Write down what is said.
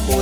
puedo